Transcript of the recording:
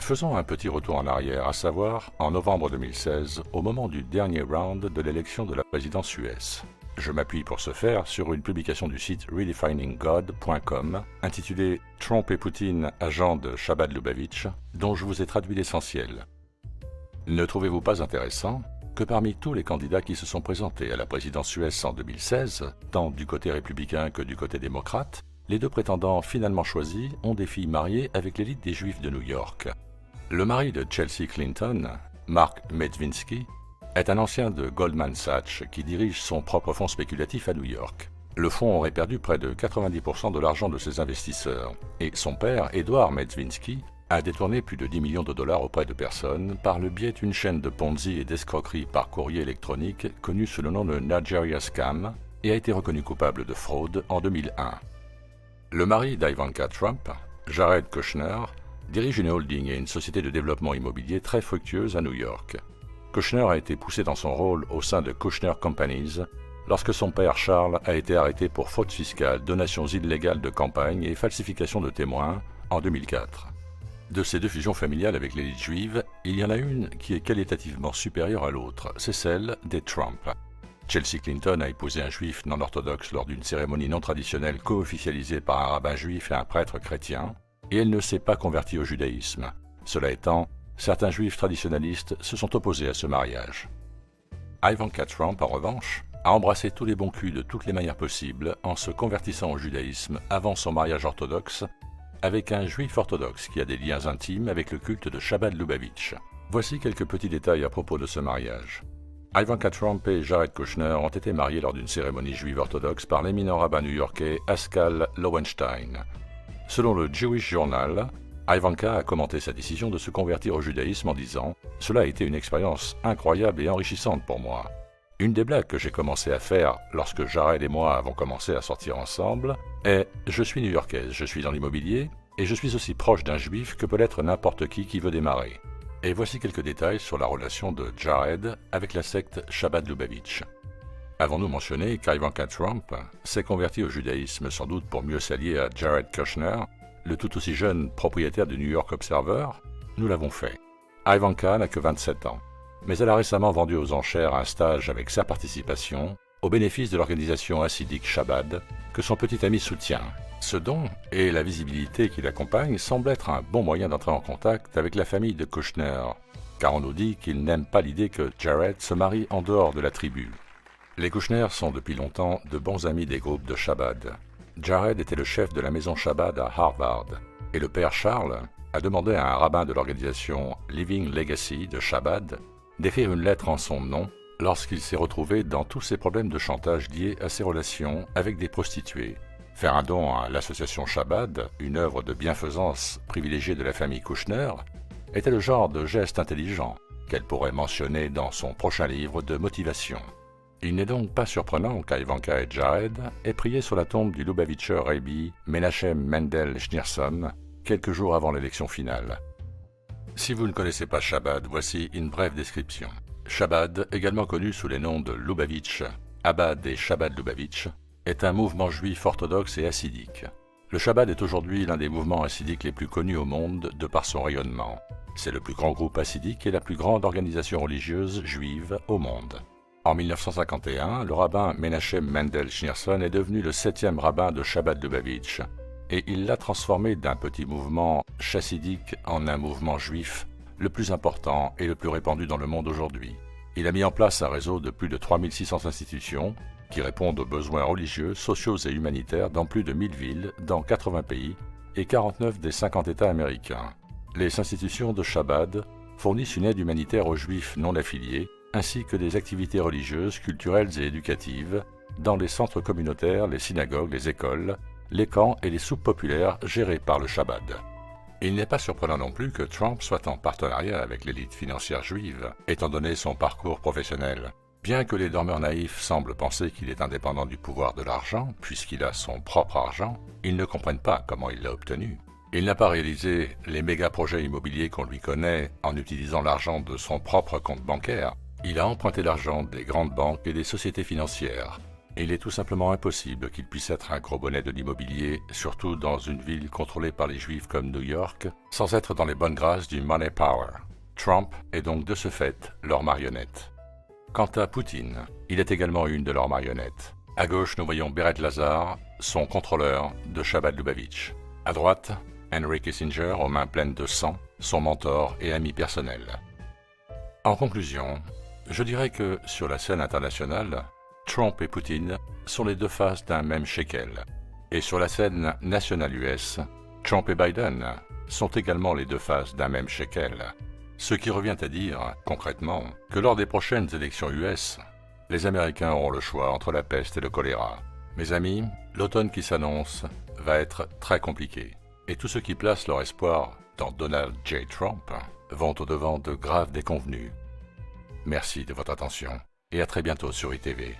Faisons un petit retour en arrière, à savoir en novembre 2016, au moment du dernier round de l'élection de la présidence US. Je m'appuie pour ce faire sur une publication du site redefininggod.com intitulée Trump et Poutine, agents de Shabbat Lubavitch, dont je vous ai traduit l'essentiel. Ne trouvez-vous pas intéressant que parmi tous les candidats qui se sont présentés à la présidence US en 2016, tant du côté républicain que du côté démocrate, les deux prétendants finalement choisis ont des filles mariées avec l'élite des Juifs de New York. Le mari de Chelsea Clinton, Mark Medvinsky, est un ancien de Goldman Sachs qui dirige son propre fonds spéculatif à New York. Le fonds aurait perdu près de 90% de l'argent de ses investisseurs, et son père, Edward Medvinsky, a détourné plus de 10 millions de dollars auprès de personnes par le biais d'une chaîne de Ponzi et d'escroquerie par courrier électronique connue sous le nom de Nigeria Scam et a été reconnu coupable de fraude en 2001. Le mari d'Ivanka Trump, Jared Kushner, dirige une holding et une société de développement immobilier très fructueuse à New York. Kushner a été poussé dans son rôle au sein de Kushner Companies lorsque son père Charles a été arrêté pour faute fiscale, donations illégales de campagne et falsification de témoins en 2004. De ces deux fusions familiales avec l'élite juive, il y en a une qui est qualitativement supérieure à l'autre, c'est celle des Trump. Chelsea Clinton a épousé un juif non orthodoxe lors d'une cérémonie non traditionnelle co-officialisée par un rabbin juif et un prêtre chrétien, et elle ne s'est pas convertie au judaïsme. Cela étant, certains juifs traditionnalistes se sont opposés à ce mariage. Ivanka Trump, en revanche, a embrassé tous les bons culs de toutes les manières possibles en se convertissant au judaïsme avant son mariage orthodoxe avec un juif orthodoxe qui a des liens intimes avec le culte de Shabbat Lubavitch. Voici quelques petits détails à propos de ce mariage. Ivanka Trump et Jared Kushner ont été mariés lors d'une cérémonie juive orthodoxe par l'éminent rabbin new-yorkais Askal Lowenstein. Selon le Jewish Journal, Ivanka a commenté sa décision de se convertir au judaïsme en disant Cela a été une expérience incroyable et enrichissante pour moi. Une des blagues que j'ai commencé à faire lorsque Jared et moi avons commencé à sortir ensemble est Je suis new-yorkaise, je suis dans l'immobilier, et je suis aussi proche d'un juif que peut l'être n'importe qui qui veut démarrer. Et voici quelques détails sur la relation de Jared avec la secte Shabbat Lubavitch. Avons-nous mentionné qu'Ivanka Trump s'est converti au judaïsme sans doute pour mieux s'allier à Jared Kushner, le tout aussi jeune propriétaire du New York Observer? Nous l'avons fait. Ivanka n'a que 27 ans mais elle a récemment vendu aux enchères un stage avec sa participation au bénéfice de l'organisation hassidique Shabbat que son petit ami soutient. Ce don et la visibilité qui l'accompagne semblent être un bon moyen d'entrer en contact avec la famille de Kushner, car on nous dit qu'ils n'aiment pas l'idée que Jared se marie en dehors de la tribu. Les Kushner sont depuis longtemps de bons amis des groupes de Shabbat. Jared était le chef de la maison Shabbat à Harvard, et le père Charles a demandé à un rabbin de l'organisation Living Legacy de Shabbat d'écrire une lettre en son nom lorsqu'il s'est retrouvé dans tous ces problèmes de chantage liés à ses relations avec des prostituées. Faire un don à l'association Shabbat, une œuvre de bienfaisance privilégiée de la famille Kushner, était le genre de geste intelligent qu'elle pourrait mentionner dans son prochain livre de motivation. Il n'est donc pas surprenant qu'Ivanka et Jared aient prié sur la tombe du Lubavitcher Rabbi Menachem Mendel Schneerson quelques jours avant l'élection finale. Si vous ne connaissez pas Shabbat, voici une brève description. Shabbat, également connu sous les noms de Lubavitch, Abad et Shabbat Lubavitch, est un mouvement juif orthodoxe et hassidique. Le Shabbat est aujourd'hui l'un des mouvements hassidiques les plus connus au monde de par son rayonnement. C'est le plus grand groupe hassidique et la plus grande organisation religieuse juive au monde. En 1951, le rabbin Menachem Mendel Schneerson est devenu le septième rabbin de Shabbat Lubavitch, et il l'a transformé d'un petit mouvement chassidique en un mouvement juif, le plus important et le plus répandu dans le monde aujourd'hui. Il a mis en place un réseau de plus de 3600 institutions qui répondent aux besoins religieux, sociaux et humanitaires dans plus de 1000 villes, dans 80 pays et 49 des 50 États américains. Les institutions de Shabbat fournissent une aide humanitaire aux juifs non affiliés, ainsi que des activités religieuses, culturelles et éducatives dans les centres communautaires, les synagogues, les écoles, les camps et les soupes populaires gérés par le Shabbat. Il n'est pas surprenant non plus que Trump soit en partenariat avec l'élite financière juive, étant donné son parcours professionnel. Bien que les dormeurs naïfs semblent penser qu'il est indépendant du pouvoir de l'argent, puisqu'il a son propre argent, ils ne comprennent pas comment il l'a obtenu. Il n'a pas réalisé les méga projets immobiliers qu'on lui connaît en utilisant l'argent de son propre compte bancaire. Il a emprunté l'argent des grandes banques et des sociétés financières. Et il est tout simplement impossible qu'il puisse être un gros bonnet de l'immobilier, surtout dans une ville contrôlée par les juifs comme New York, sans être dans les bonnes grâces du money power. Trump est donc de ce fait leur marionnette. Quant à Poutine, il est également une de leurs marionnettes. À gauche, nous voyons Beret Lazar, son contrôleur de Shabbat Lubavitch. À droite, Henry Kissinger, aux mains pleines de sang, son mentor et ami personnel. En conclusion, je dirais que sur la scène internationale, Trump et Poutine sont les deux faces d'un même shekel. Et sur la scène nationale US, Trump et Biden sont également les deux faces d'un même shekel. Ce qui revient à dire, concrètement, que lors des prochaines élections US, les Américains auront le choix entre la peste et le choléra. Mes amis, l'automne qui s'annonce va être très compliqué. Et tous ceux qui placent leur espoir dans Donald J. Trump vont au-devant de graves déconvenus. Merci de votre attention et à très bientôt sur ITV.